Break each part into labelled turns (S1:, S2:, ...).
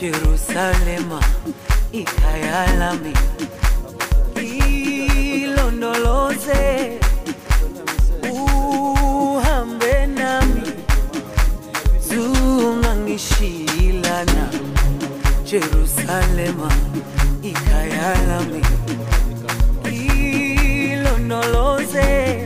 S1: Jerusalema ikhaya lami ilondoloze uhambe nami zungangishilana Jerusalema ikhaya ilondoloze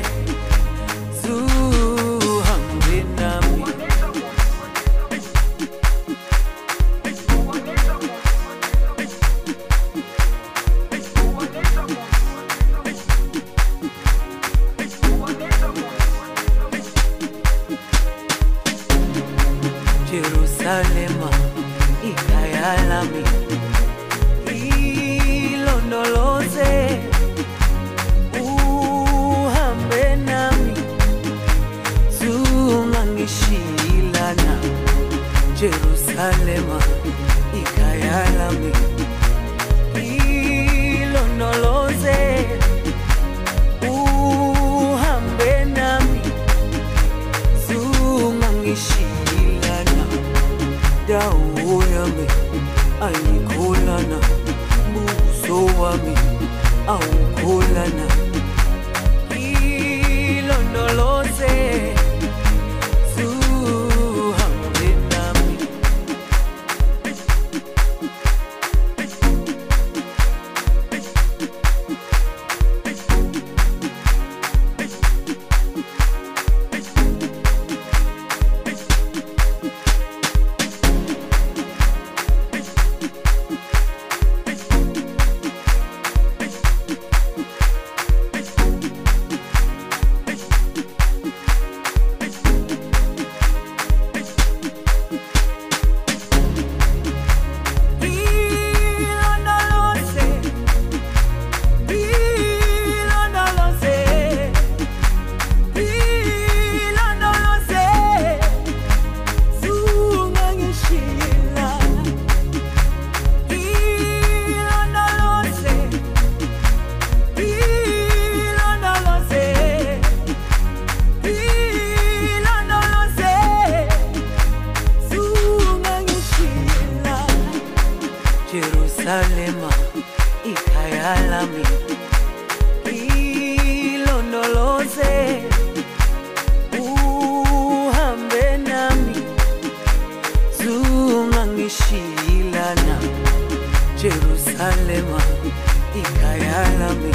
S1: ikhaya lami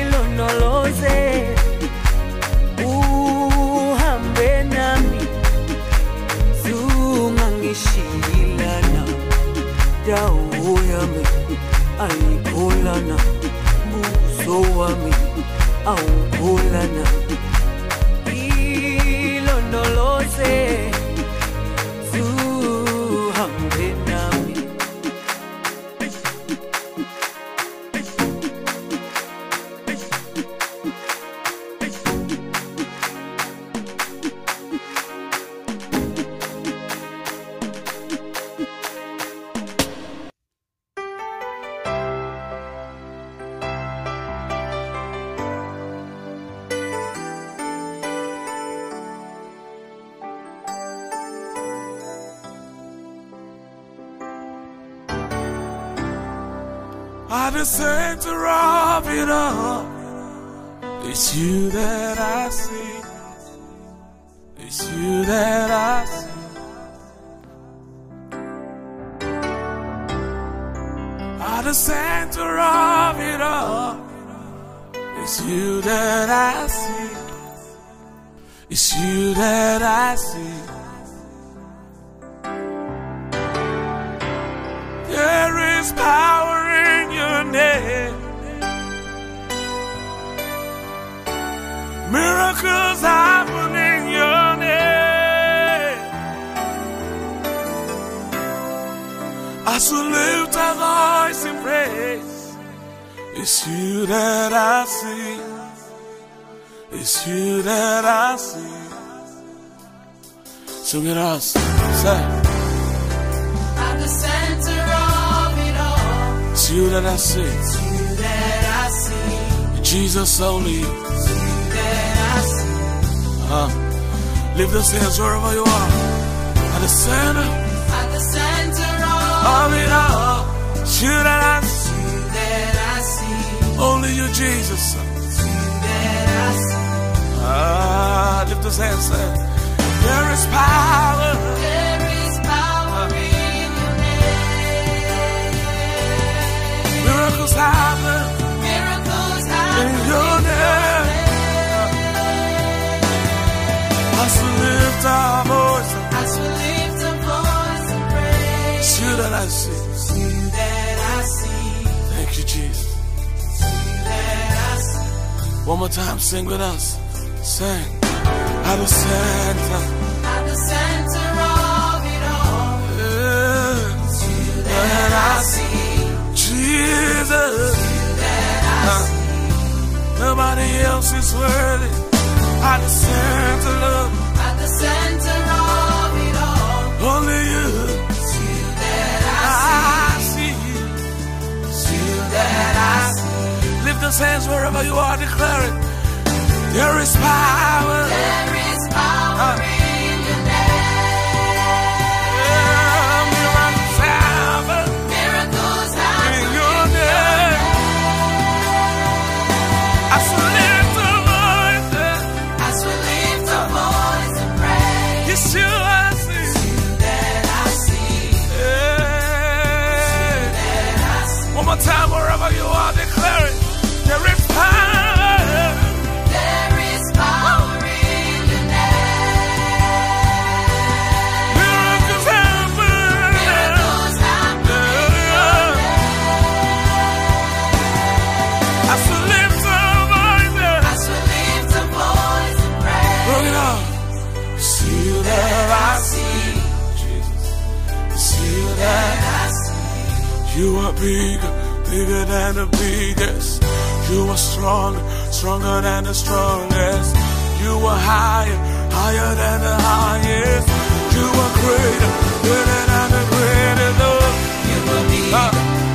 S1: ilondoloze uhambe nami. Zungangishilana dawo yami ayikholana. Buso wami. Awukholana
S2: At the center of it all, it's you that I see. It's you that I see. At the center of it all, it's you that I see. It's you that I see. There is power Miracles happen in your name. As we lift our voice in praise, it's you that I see. It's you that I see. Sing it us. Say.
S3: At the center of it all,
S2: It's you that I see.
S3: It's you that I see,
S2: Jesus only.
S3: You that I see.
S2: Uh, lift those hands wherever you are. At the center
S3: At the center of
S2: it all. You that I see.
S3: you that I see,
S2: Only you, Jesus.
S3: you that I see.
S2: Ah, lift those hands. Say, there is power.
S3: There is power in your name.
S2: Miracles happen it's that I see.
S3: You that I see,
S2: Thank you, Jesus.
S3: see.
S2: One more time, sing with us. Sing. At the center.
S3: At the center of it all,
S2: Yeah.
S3: you that I see,
S2: Jesus.
S3: that I
S2: Uh, Nobody else is worthy. At the center, Lord. See. Lift hands wherever you are, declare it. There is power.
S3: There is power in
S2: you
S3: that I see. That I see.
S2: you are big, bigger than the biggest. You are stronger, stronger than the strongest. You are higher, higher than the highest. You are greater, greater than the greatest.
S3: You
S2: Ah,
S3: bigger
S2: than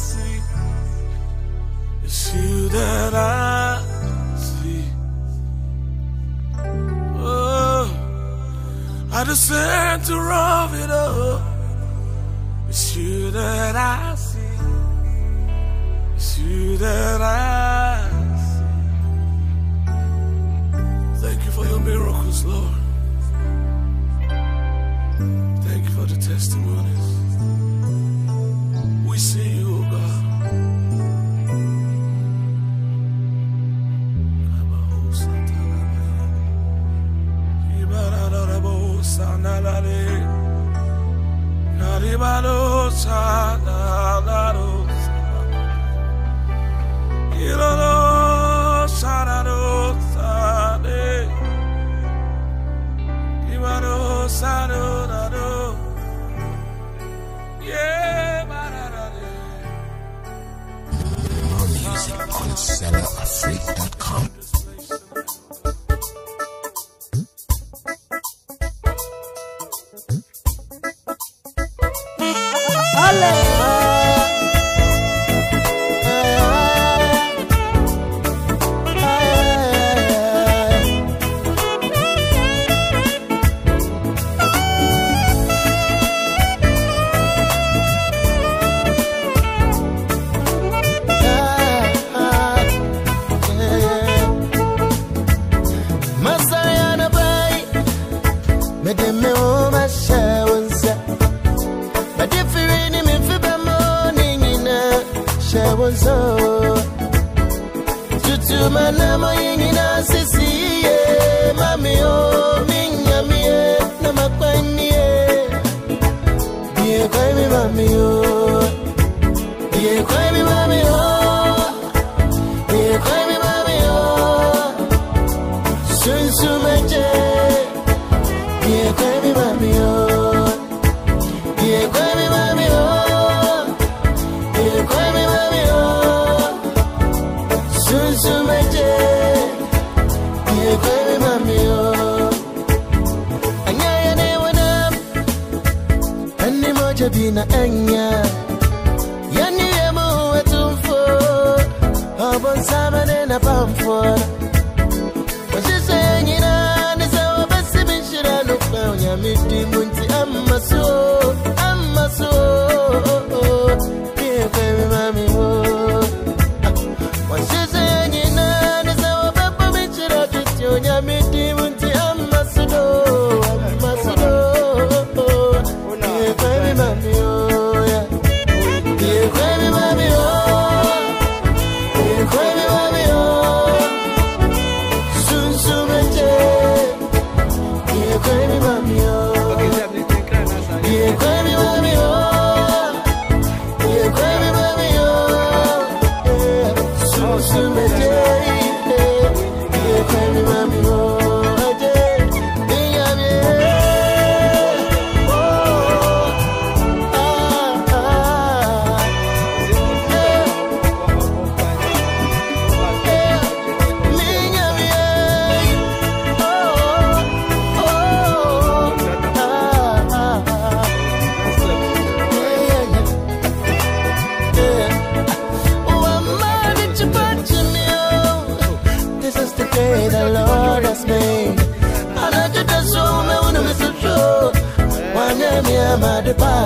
S2: see. It's you that I see. Oh, at the center of it all. It's you that I see. It's you that I see. Thank you for your miracles, Lord. Thank you for the testimonies.
S4: Girlafreak.com. manama yenye na sisi mami oh.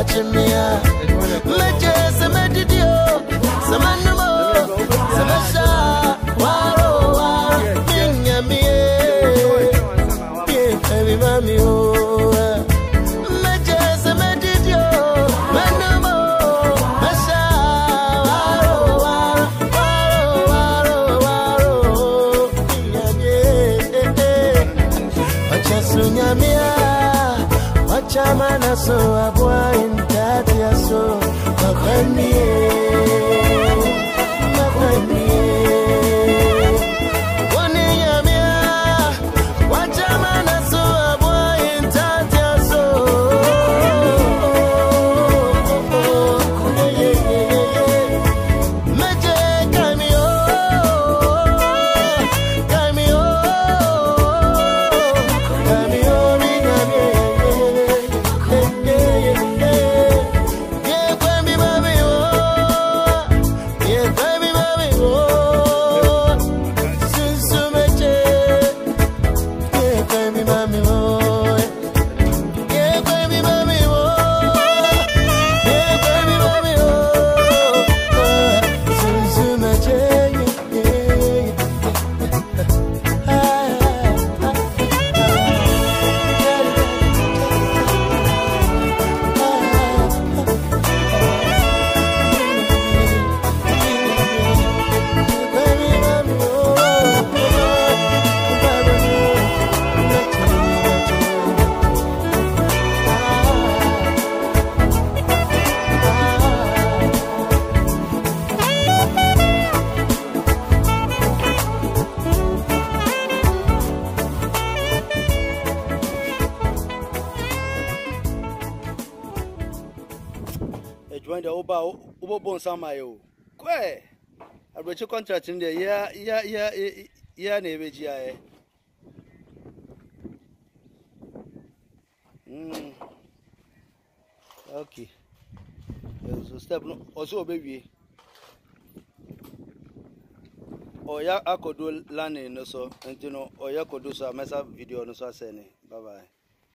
S4: touching me. so i abwa in tatia so
S5: akwani e abin da ubabon sama yau kwe albaci contract da ya ya ya ya ne bai jiya ya eh. hmm. ok. Yanzu step osu obebiye oya akodo lani nuso ntino oya kodo so amesa video nuso asene. Bye bye